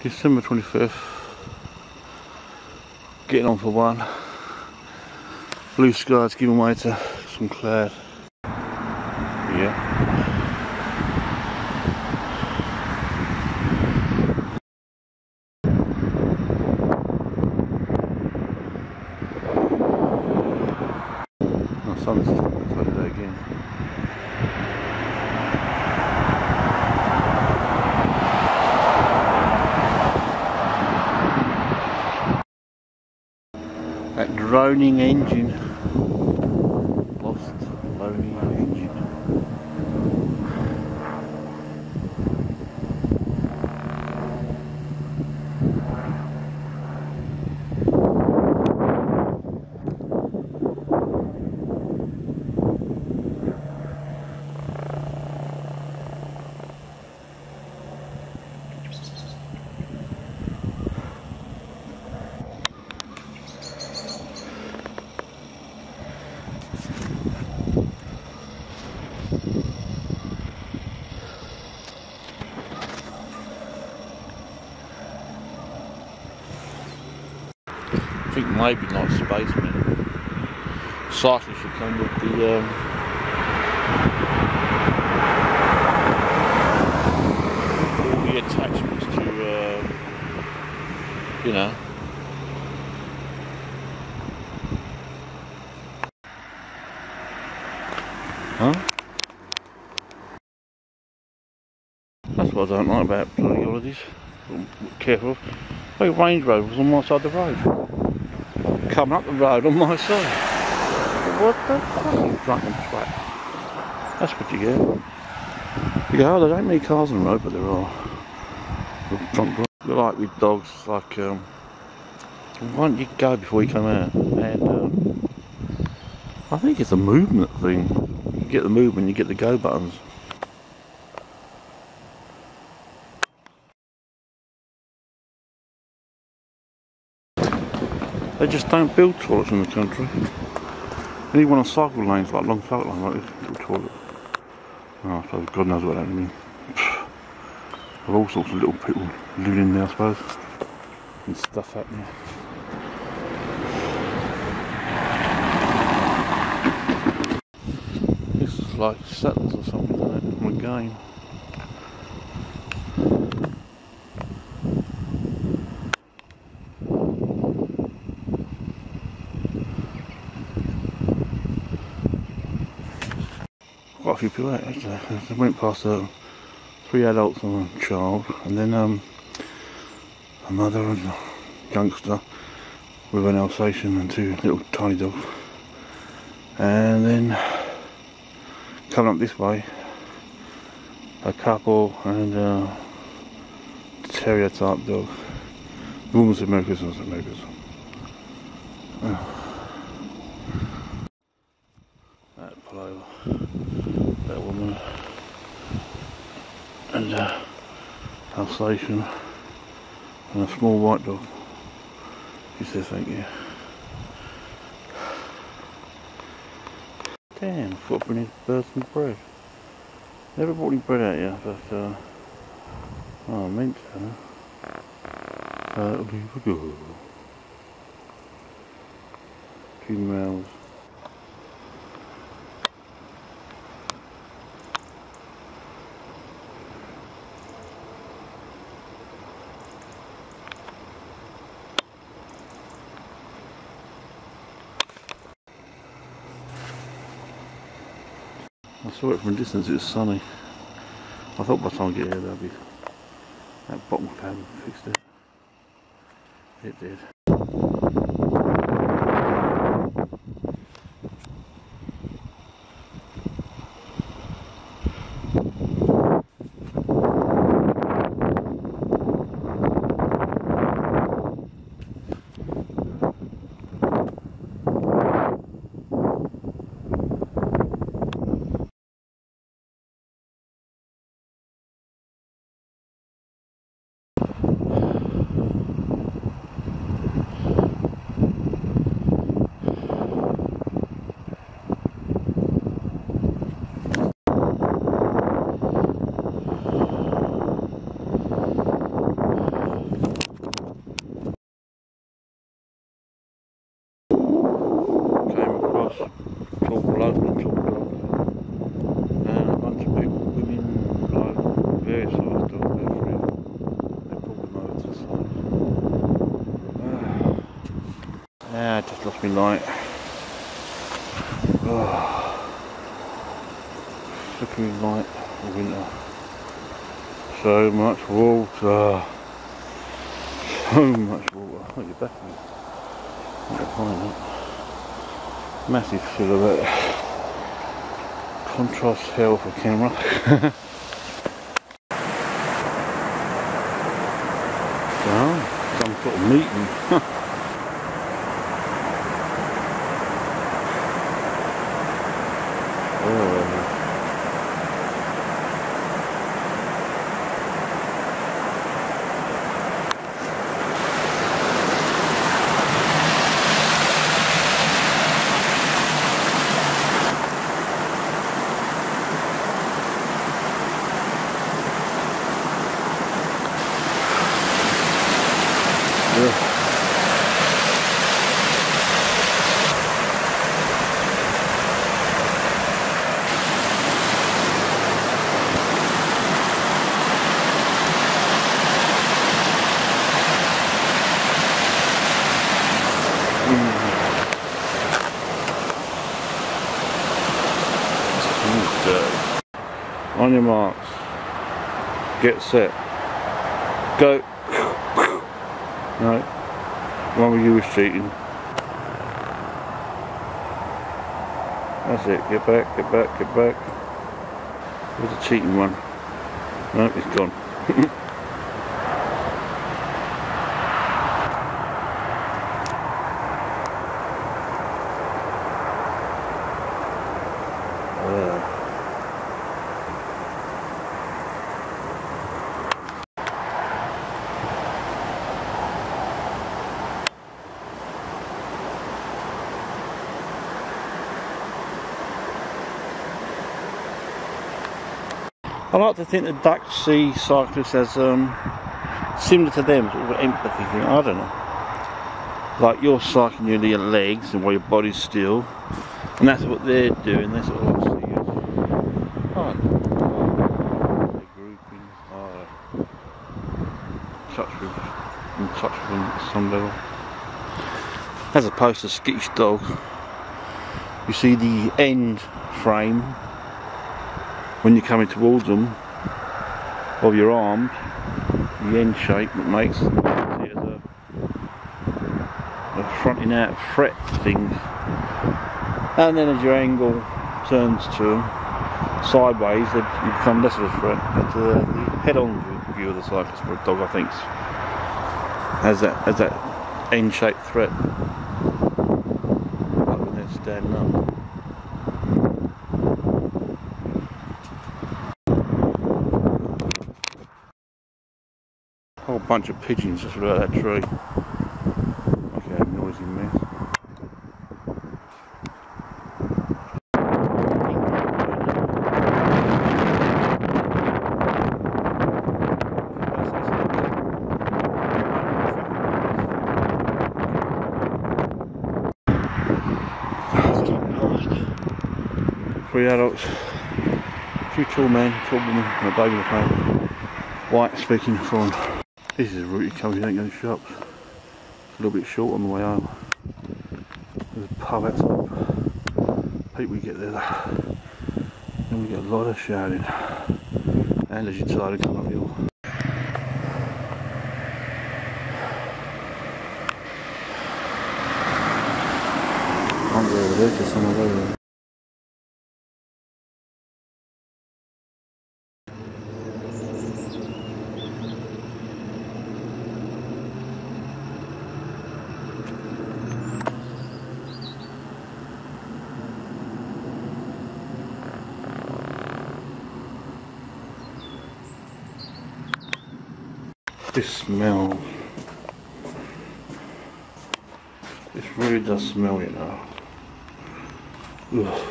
December 25th. Getting on for one. Blue skies giving way to some cloud. Yeah. Son's started that again. That engine. Lost droning engine. I think maybe not spacemen. Cyclists should come with the um, all the attachments to uh, you know Huh? That's what I don't like about bloody holidays. Be Careful. Like Range Rovers on my side of the road. Coming up the road on my side. What the fuck, you drunken twat? That's what you get. You go, oh, there ain't many cars on the road, but there are. Drunk, like with dogs, like, um, why don't you go before you come out? And, um, I think it's a movement thing. You get the movement, you get the go buttons. They just don't build toilets in the country. Anyone on cycle lanes, like long cycle lanes, like this little toilet. Oh, I suppose God knows what that means. Of all sorts of little people living in there, I suppose. And stuff. This is like settlers or something, isn't it? A game. A few people out actually. I went past uh, three adults and a child, and then um, a mother and a youngster with an Alsatian and two little tiny dogs. And then coming up this way, a couple and a terrier type dog. The woman's Americans and Americans. That plover that woman and uh, Alsatian and a small white dog. He says thank you. Damn, birds and bread. Never brought any bread out yet, but uh, oh, I meant to. Uh, it'll be good. Two mouths. I saw it from a distance, it was sunny. I thought by the time I get here that'd be that bottom fan fixed it. It did. Lost me light. Oh. Flickering light of winter. So much water. So much water. Oh, Look at your back that. Massive silhouette. Contrast hell for camera. oh, some sort of meeting. On your marks. Get set. Go. No. One with you was cheating. That's it. Get back, get back, get back. Where's the cheating one? No, he's gone. I like to think the Dutch sea cyclist has um, similar to them, sort of empathy thing. I don't know. Like you're cycling your legs and while your body's still, and that's what they're doing. They sort of see you. Oh, grouping. Oh, touch with, in touch with them at some level. As opposed to skittish dog, you see the end frame when you're coming towards them of your arm the end shape that makes it as a, a fronting out fret thing. And then as your angle turns to sideways they become less of a threat but uh, the head-on view of the cyclist for a dog I think has that has that end shaped threat like when they're standing up bunch of pigeons just about that tree. Okay, noisy mess. Three adults, two tall men, tall women, and a baby in the front. White speaking from this is a route you come if you don't go to shops. It's a little bit short on the way home. There's a pub outside. People we get there. Then we get a lot of shouting. And as you try to come up hill. I'm over there because someone's over there. This smell. This really does smell, you know. Ugh.